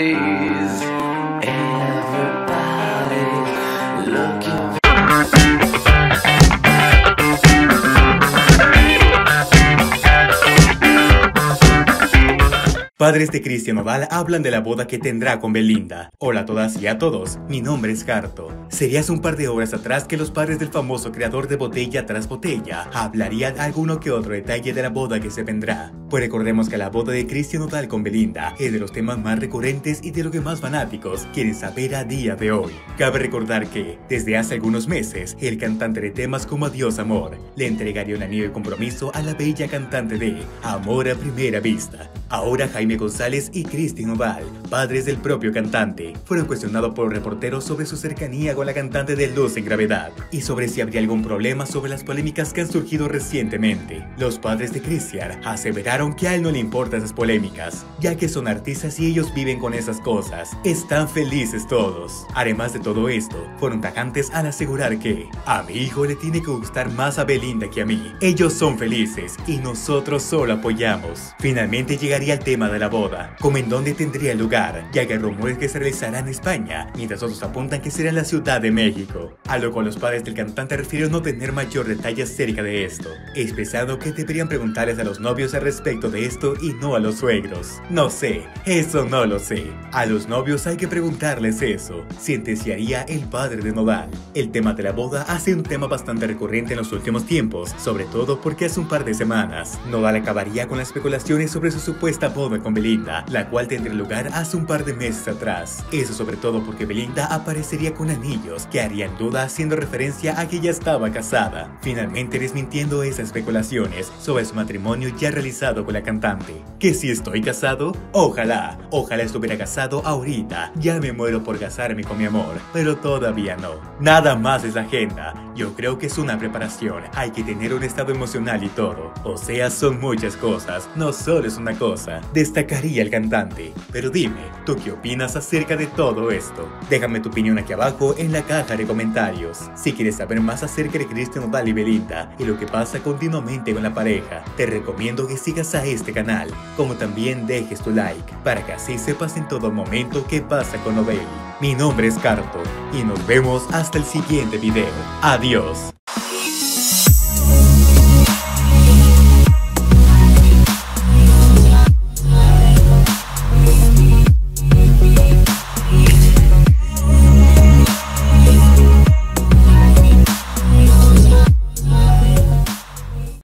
Everybody's, everybody looking Padres de Cristian Oval hablan de la boda que tendrá con Belinda. Hola a todas y a todos, mi nombre es Carto. Sería hace un par de horas atrás que los padres del famoso creador de Botella tras Botella hablarían alguno que otro detalle de la boda que se vendrá. Pues recordemos que la boda de Cristian Oval con Belinda es de los temas más recurrentes y de lo que más fanáticos quieren saber a día de hoy. Cabe recordar que, desde hace algunos meses, el cantante de temas como Adiós Amor le entregaría un anillo de compromiso a la bella cantante de Amor a Primera Vista. Ahora Jaime González y Cristian Oval, padres del propio cantante, fueron cuestionados por reporteros sobre su cercanía con la cantante de Luz en Gravedad y sobre si habría algún problema sobre las polémicas que han surgido recientemente. Los padres de Cristian aseveraron que a él no le importan esas polémicas, ya que son artistas y ellos viven con esas cosas. Están felices todos. Además de todo esto, fueron tajantes al asegurar que a mi hijo le tiene que gustar más a Belinda que a mí. Ellos son felices y nosotros solo apoyamos. Finalmente llegaría el tema de la boda, como en dónde tendría lugar, ya que hay rumores que se realizará en España, mientras otros apuntan que será en la Ciudad de México. A lo cual los padres del cantante refirieron no tener mayor detalle acerca de esto, expresando que deberían preguntarles a los novios al respecto de esto y no a los suegros. No sé, eso no lo sé. A los novios hay que preguntarles eso, sentenciaría el padre de Nodal. El tema de la boda ha sido un tema bastante recurrente en los últimos tiempos, sobre todo porque hace un par de semanas, Nodal acabaría con las especulaciones sobre su supuesta boda con Belinda, la cual tendría lugar hace un par de meses atrás. Eso sobre todo porque Belinda aparecería con anillos que harían duda haciendo referencia a que ya estaba casada, finalmente desmintiendo esas especulaciones sobre su matrimonio ya realizado con la cantante. ¿Que si estoy casado? Ojalá, ojalá estuviera casado ahorita, ya me muero por casarme con mi amor, pero todavía no. Nada más es la agenda, yo creo que es una preparación, hay que tener un estado emocional y todo, o sea, son muchas cosas, no solo es una cosa, destacaría el cantante. Pero dime, ¿tú qué opinas acerca de todo esto? Déjame tu opinión aquí abajo en la caja de comentarios. Si quieres saber más acerca de Cristian Nodal y Belinda y lo que pasa continuamente con la pareja, te recomiendo que sigas a este canal, como también dejes tu like, para que así sepas en todo momento qué pasa con Nobel. Mi nombre es Carto, y nos vemos hasta el siguiente video. Adiós.